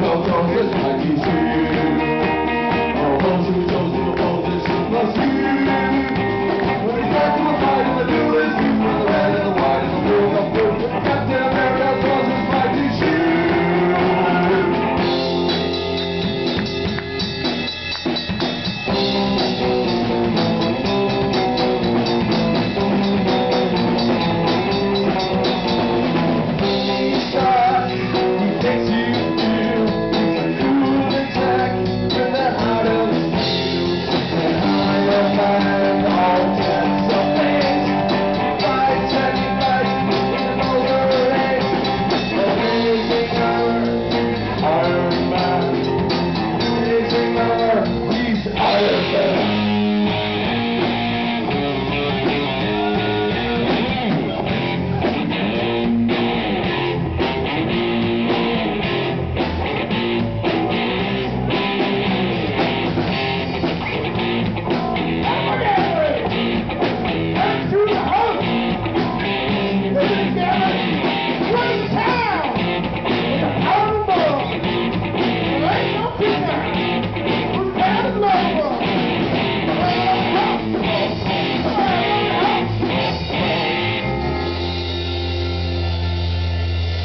não, não, não, não,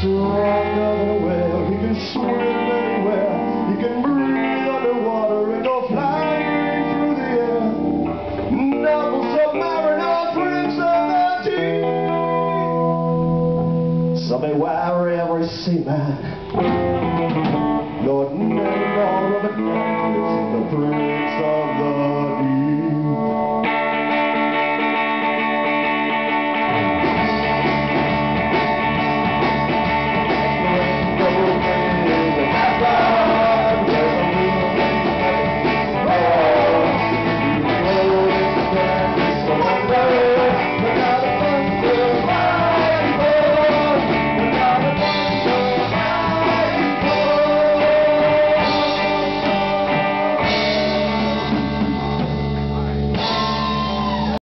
sure I. He can swim anywhere. He can breathe underwater and go flying through the air. Double submariner, prince of the deep. So beware every seaman. Lord, name all of it. The prince.